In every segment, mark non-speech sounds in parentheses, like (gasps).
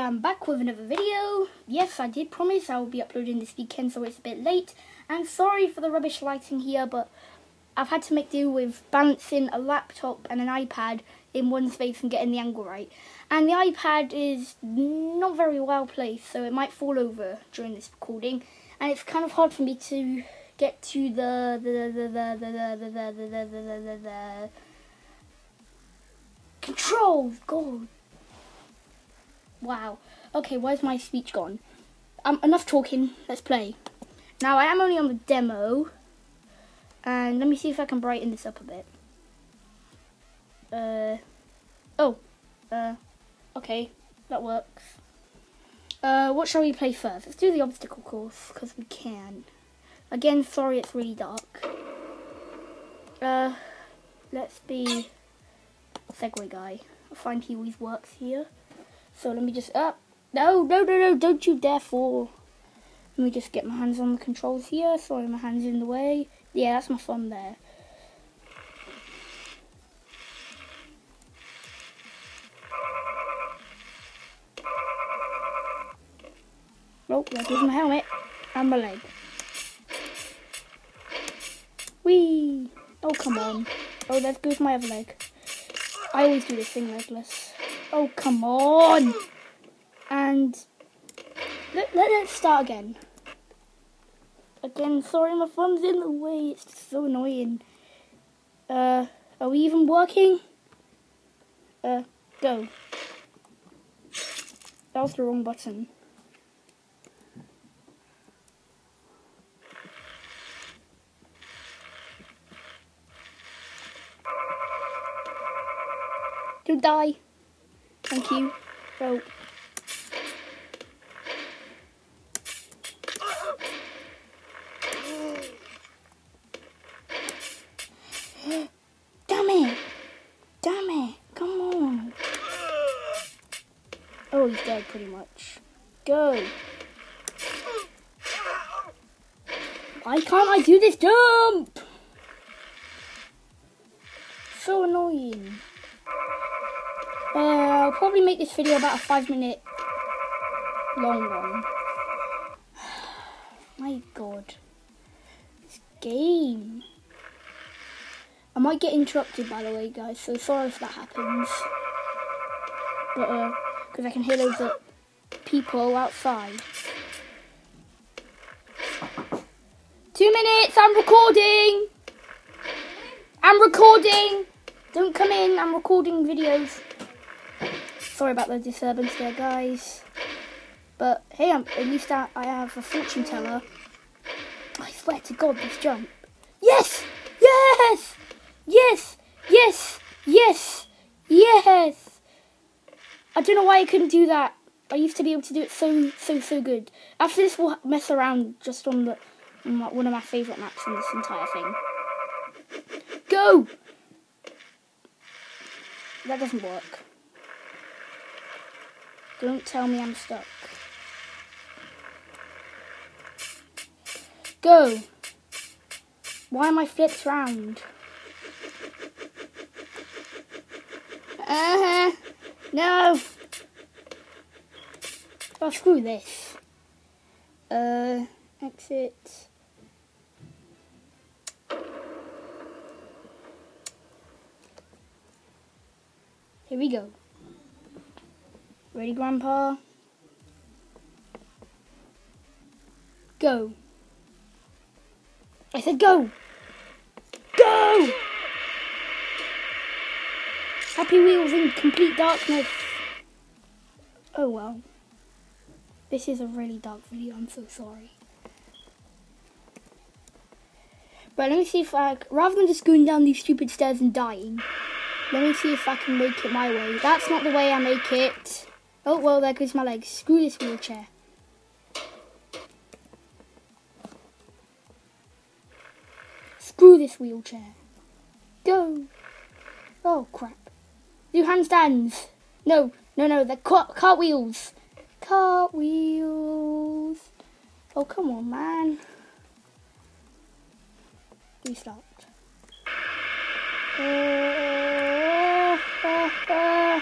I'm back with another video. Yes, I did promise I will be uploading this weekend, so it's a bit late. And sorry for the rubbish lighting here, but I've had to make do with balancing a laptop and an iPad in one space and getting the angle right. And the iPad is not very well placed, so it might fall over during this recording. And it's kind of hard for me to get to the the the the the the the the the the the the controls. God. Wow. Okay, where's my speech gone? Um, enough talking. Let's play. Now I am only on the demo, and let me see if I can brighten this up a bit. Uh. Oh. Uh. Okay, that works. Uh, what shall we play first? Let's do the obstacle course because we can. Again, sorry it's really dark. Uh, let's be Segway guy. I find he always works here. So let me just up. no, no, no, no! Don't you dare fall. Let me just get my hands on the controls here. Sorry, my hands in the way. Yeah, that's my thumb there. Oh, that is my helmet and my leg. Whee! Oh, come on. Oh, there goes my other leg. I always do this thing legless. Oh, come on! And let, let, us start again. Again, sorry my phone's in the way. It's just so annoying. Uh, are we even working? Uh, go. That was the wrong button. Don't die. Thank you. Bro. (gasps) Damn it. Damn it. Come on. Oh, he's dead pretty much. Go. Why can't I do this jump? So annoying. Uh, I'll probably make this video about a five minute long one. (sighs) My god. This game. I might get interrupted by the way guys, so sorry if that happens. But uh, because I can hear those uh, people outside. Two minutes, I'm recording! I'm recording! Don't come in, I'm recording videos. Sorry about the disturbance there, guys. But hey, I'm, at least I, I have a fortune teller. I swear to God, this jump. Yes! Yes! Yes! Yes! Yes! Yes! I don't know why I couldn't do that. I used to be able to do it so, so, so good. After this, we'll mess around just on the on one of my favourite maps in this entire thing. Go! That doesn't work. Don't tell me I'm stuck. Go. Why am I flipped round? Uh-huh. No. Oh, screw this. Uh, exit. Here we go. Ready, Grandpa? Go. I said go. Go! Happy Wheels in complete darkness. Oh well. This is a really dark video, I'm so sorry. But let me see if I, rather than just going down these stupid stairs and dying, let me see if I can make it my way. That's not the way I make it. Oh, well, there goes my legs. Screw this wheelchair. Screw this wheelchair. Go. Oh, crap. Do handstands. No, no, no, they're cart cartwheels. Cartwheels. Oh, come on, man. Restart. Uh, uh, uh.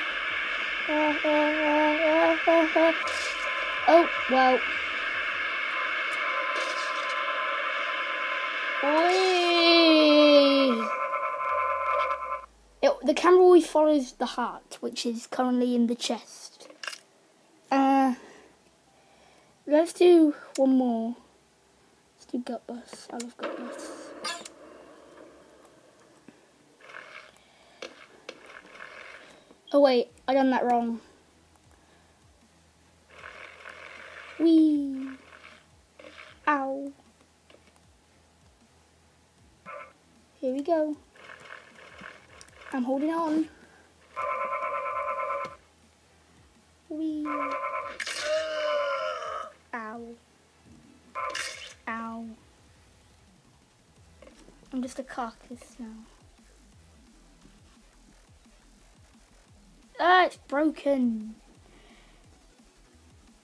Oh, well. Oi. It, the camera always follows the heart, which is currently in the chest. Uh, let's do one more. Let's do gut bus. I love gut bus. Oh wait, I done that wrong. Wee. Ow. Here we go. I'm holding on. Wee. Ow. Ow. I'm just a carcass now. Ah, it's broken.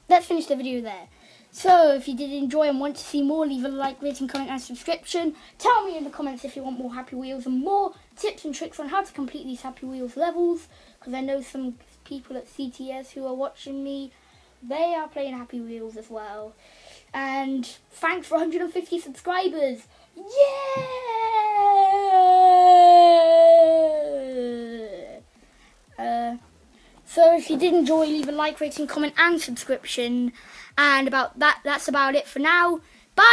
Let's finish the video there. So, if you did enjoy and want to see more, leave a like, rating, comment and subscription. Tell me in the comments if you want more Happy Wheels and more tips and tricks on how to complete these Happy Wheels levels. Because I know some people at CTS who are watching me, they are playing Happy Wheels as well. And thanks for 150 subscribers. Yeah! So if you did enjoy, leave a like, rating, comment, and subscription. And about that, that's about it for now. Bye.